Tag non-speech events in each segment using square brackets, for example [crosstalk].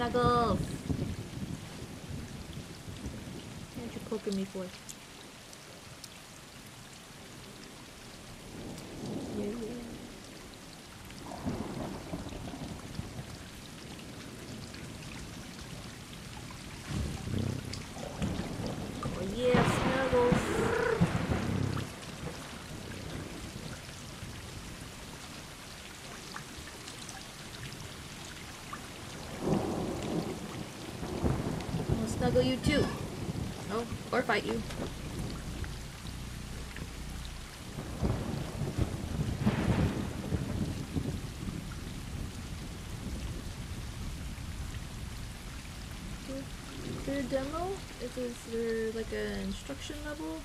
Snuggles! What you poking me for? Yeah, yeah. Oh yeah, Snuggles! I'll snuggle you too. Oh, or fight you. Is there a demo? Is, is there like an instruction level?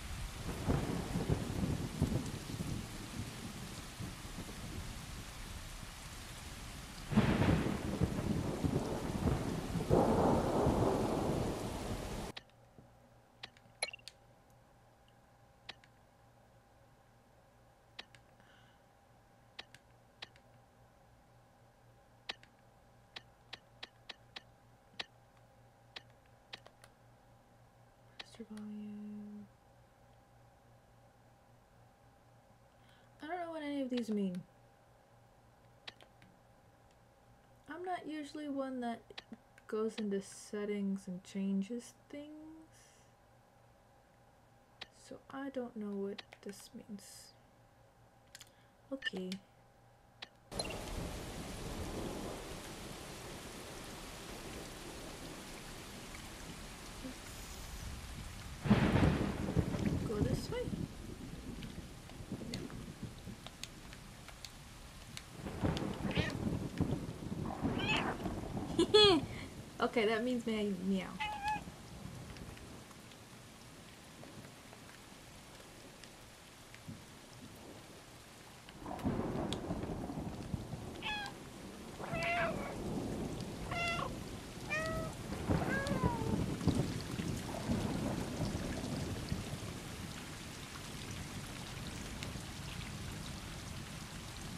Master volume. I don't know these mean. I'm not usually one that goes into settings and changes things. So I don't know what this means. Okay. Go this way? Okay, that means meow.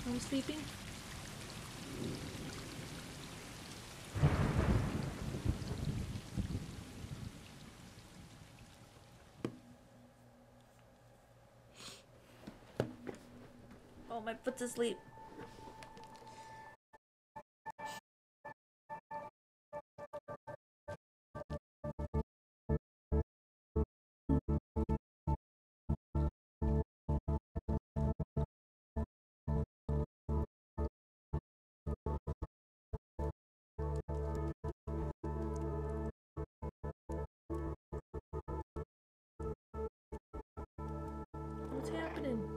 I'm sleeping. Oh, my foot's asleep. What's happening?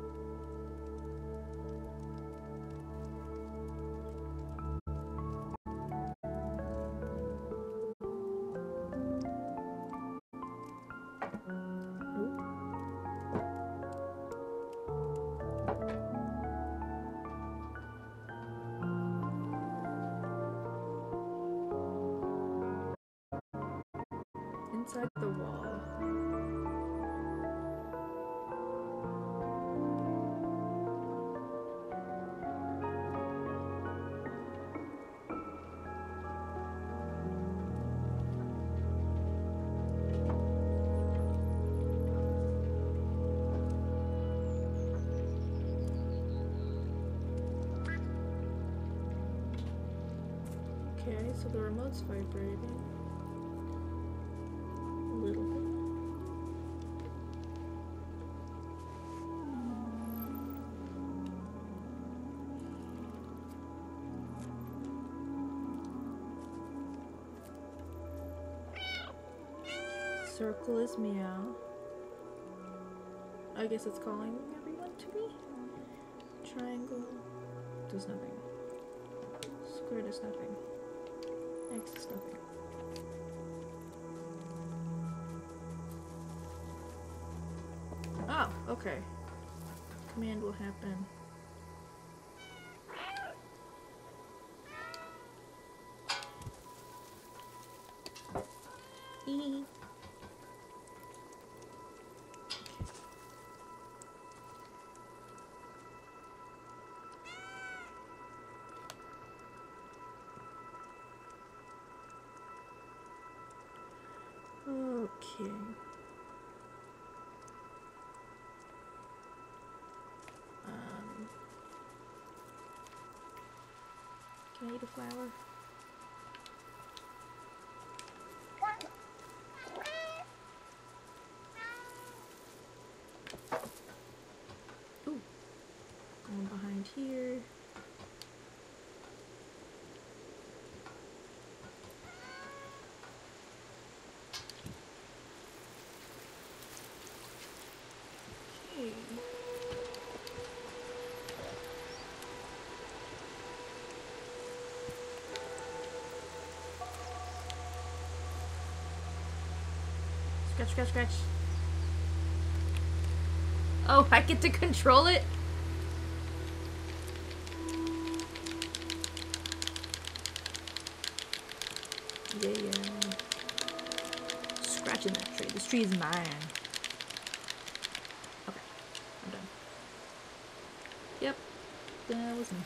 Inside the wall. Okay, so the remote's vibrating. Is meow. I guess it's calling everyone to me. Triangle does nothing. Square does nothing. X is nothing. Oh, okay. Command will happen. Hee. Um, can I eat a flower? Scratch, scratch, scratch. Oh, I get to control it? Yeah, yeah. Scratching that tree. This tree is mine. Okay, I'm done. Yep, that was me.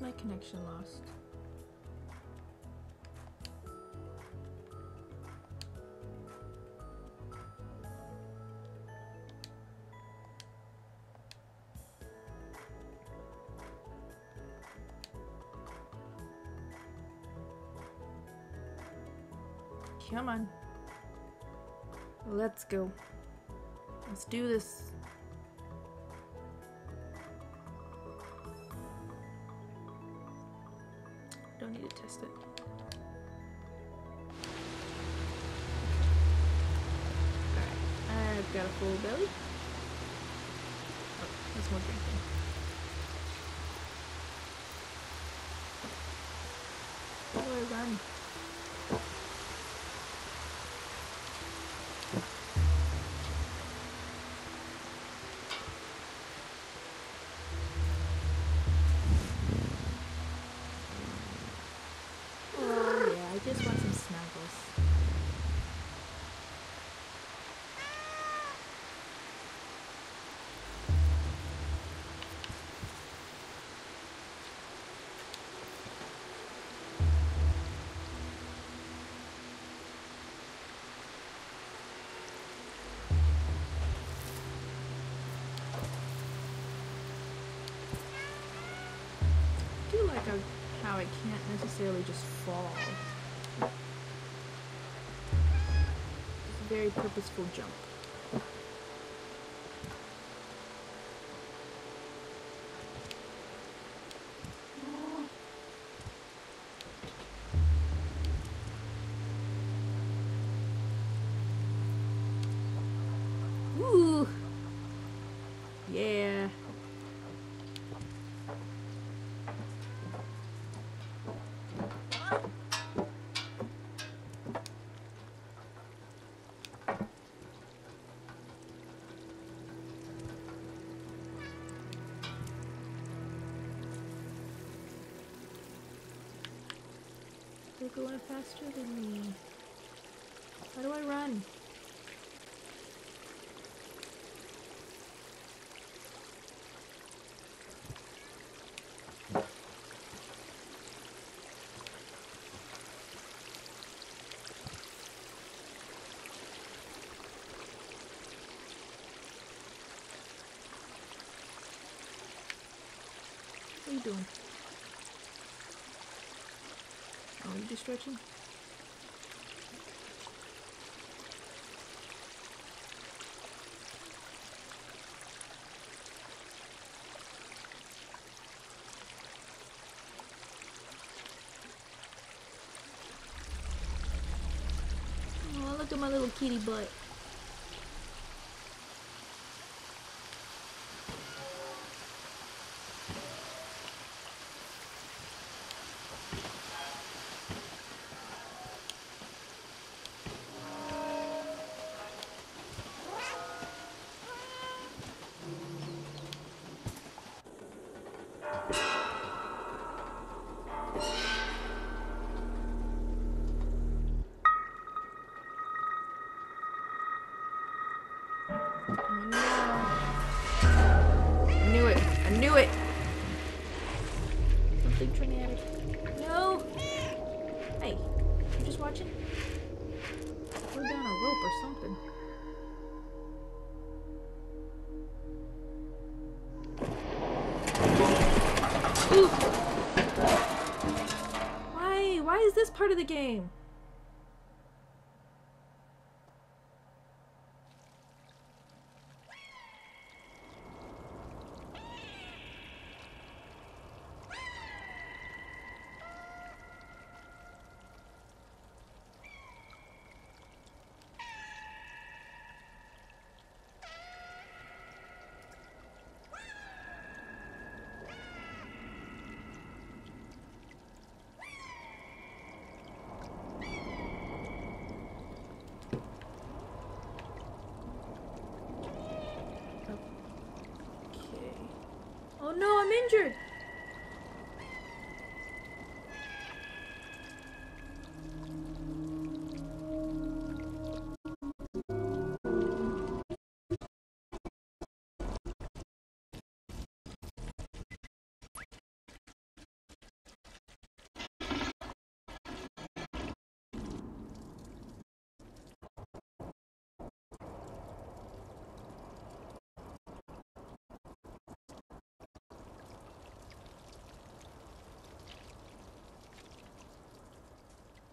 My connection lost? Come on. Let's go. Let's do this. How- how I can't necessarily just fall. It's a very purposeful jump. They're going faster than me. How do I run? What are you doing? stretching? Oh, look at my little kitty butt. Part of the game? Okay. Oh Oh, no, I'm injured.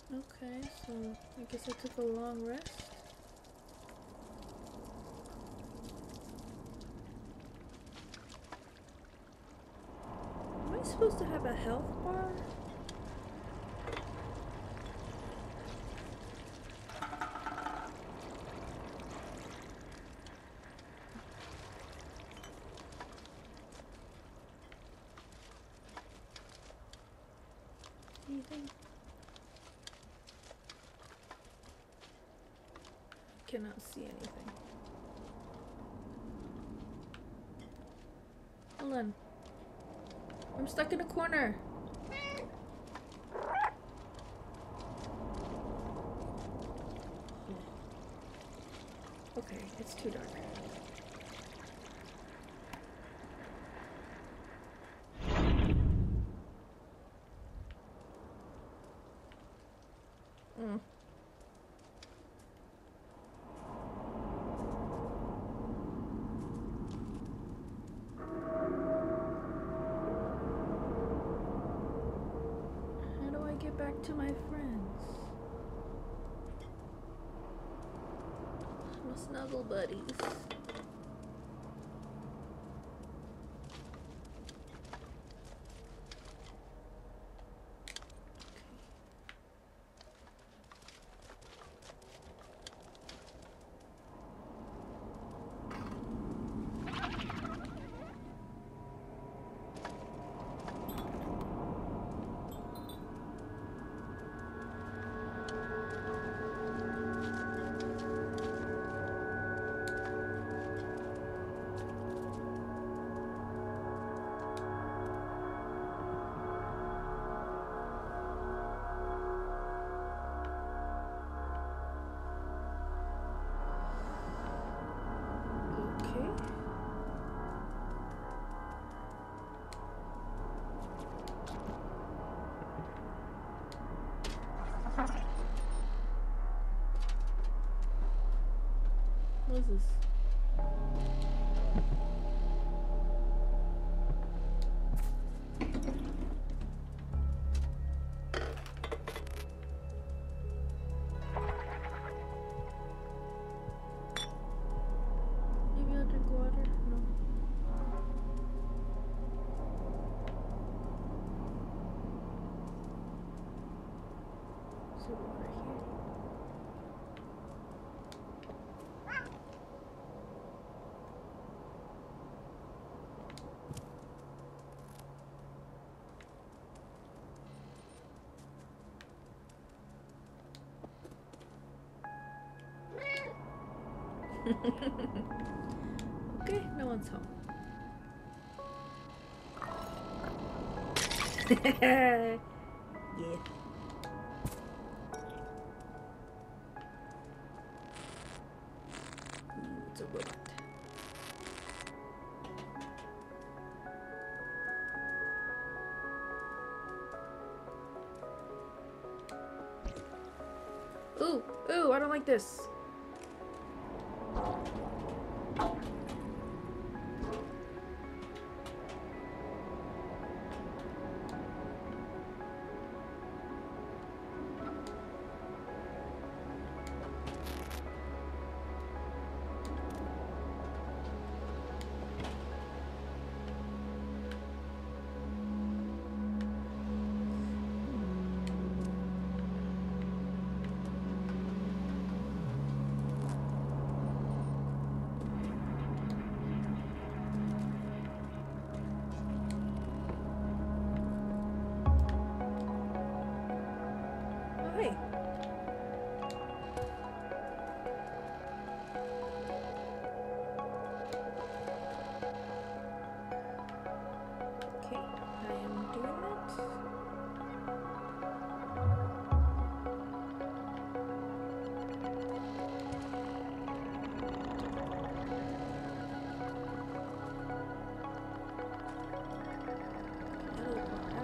Okay, so I guess I took a long rest. Am I supposed to have a health bar? Anything? Cannot see anything. Hold on. I'm stuck in a corner. Okay, it's too dark. Mm. How do I get back to my friends? My snuggle buddies. What is this? [laughs] okay, no one's home. [laughs] yeah. It's a. Ooh, ooh, I don't like this.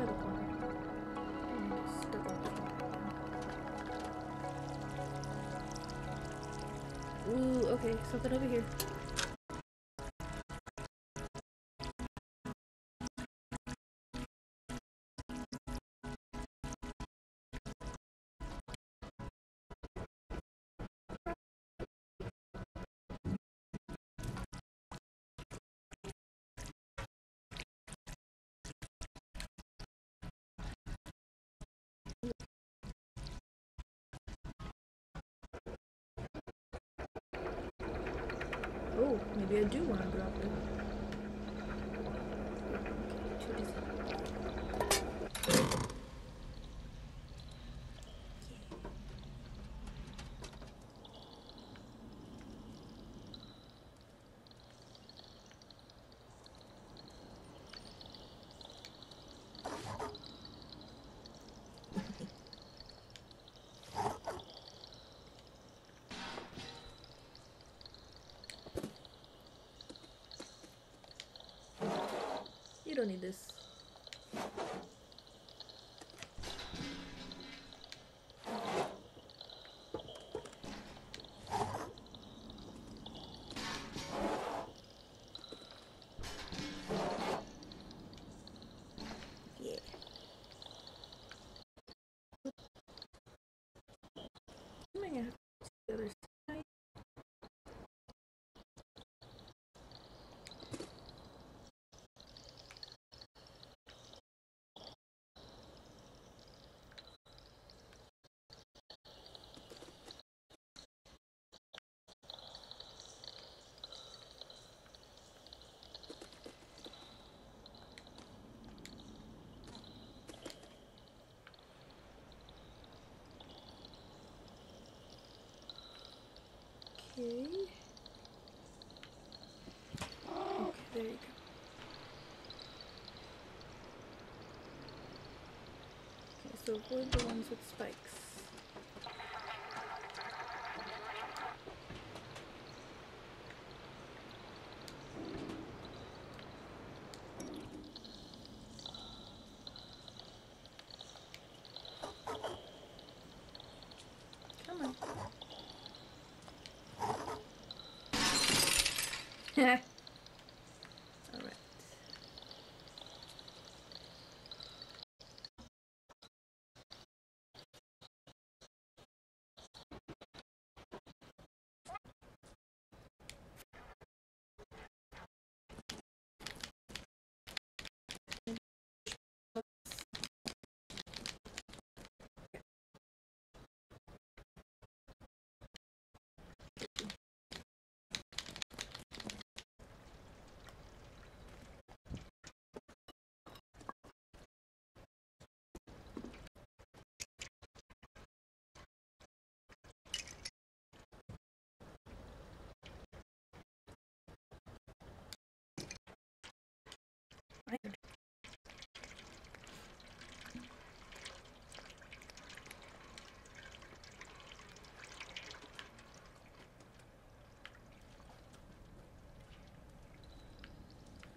The corner. Ooh, okay, something over here. Oh, maybe I do want to drop it. Okay, too busy. You don't need this. Yeah. I'm gonna have to the other side. Okay. Okay, there you go. Okay, so avoid the ones with spikes.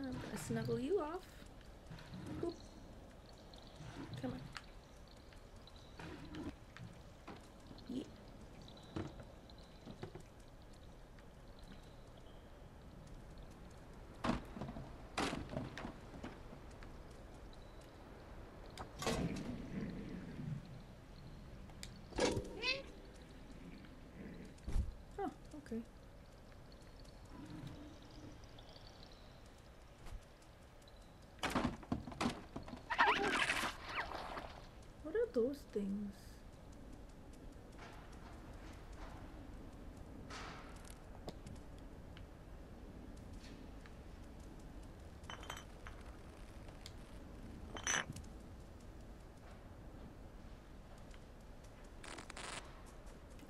I'm gonna snuggle you off. Things?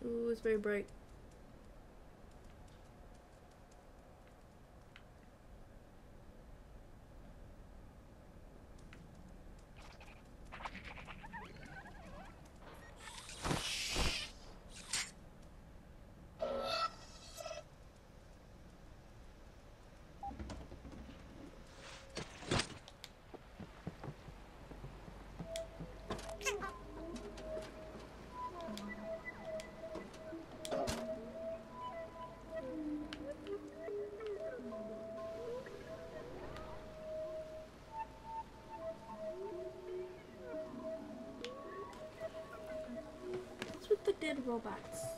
Ooh, it's very bright. Robots?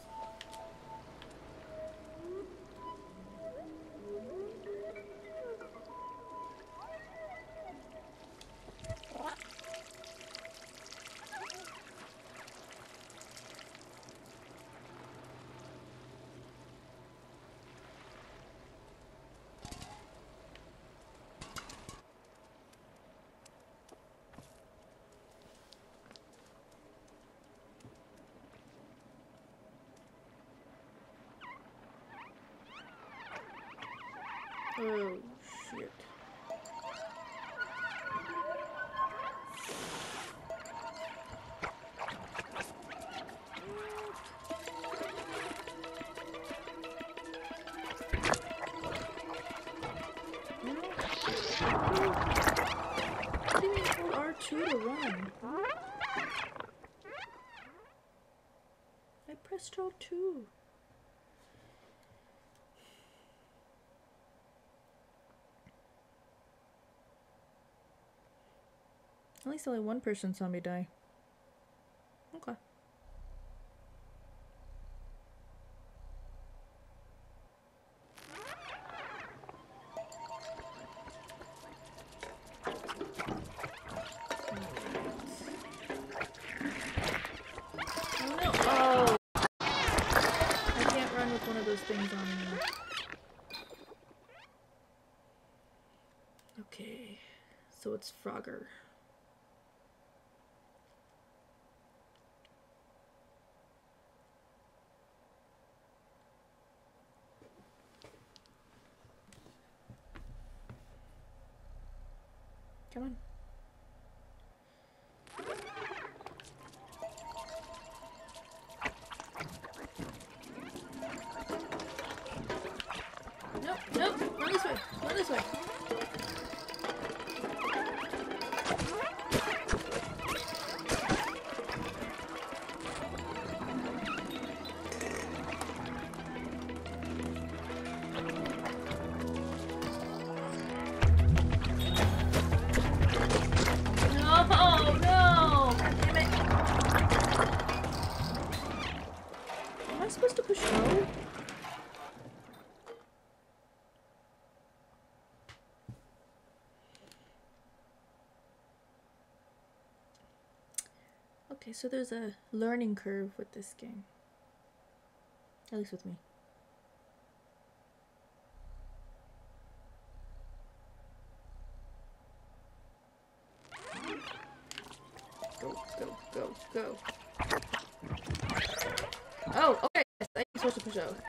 Oh shit. What do you mean hold R2 to run? I pressed R2. At least only one person saw me die. Okay. Okay, so there's a learning curve with this game. At least with me. Go, go, go, go. Oh, okay. Yes, I'm supposed to push O.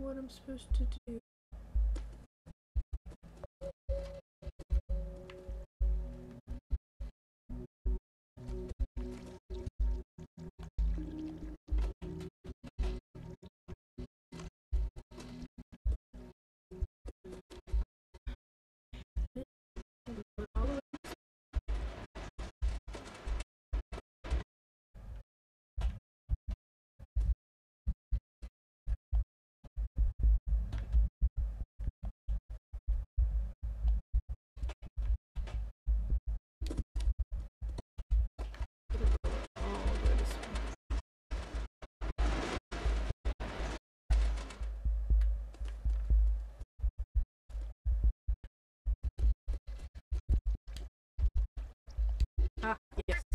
what I'm supposed to do. Ah, yes.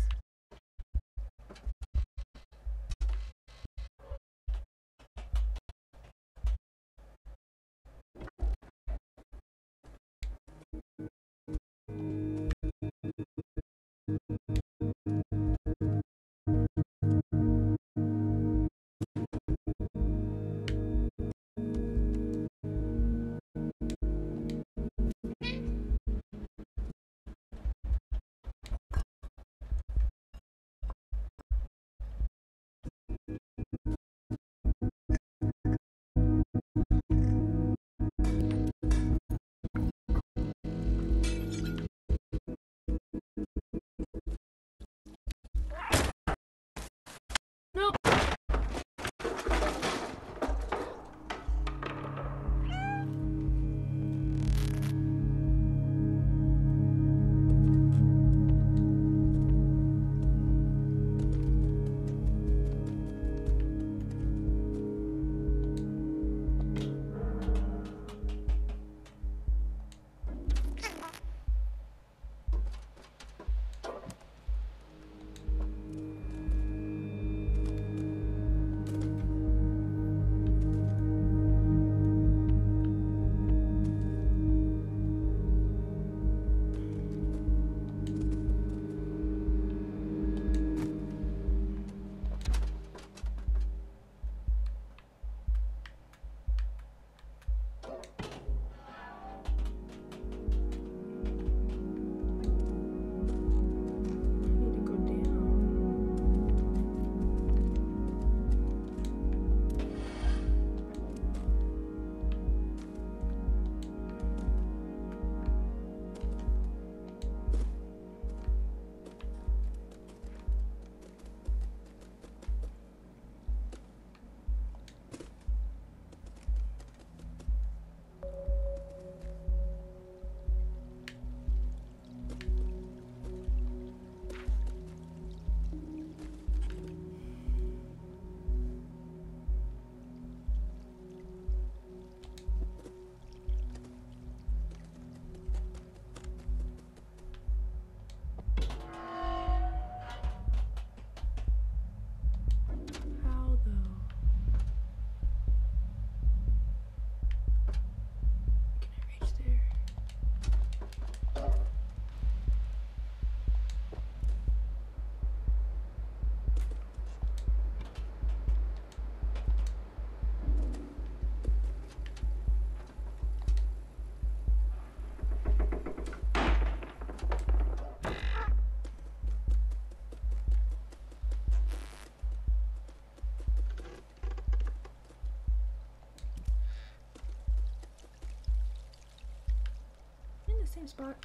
Same spot.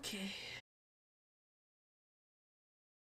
Okay.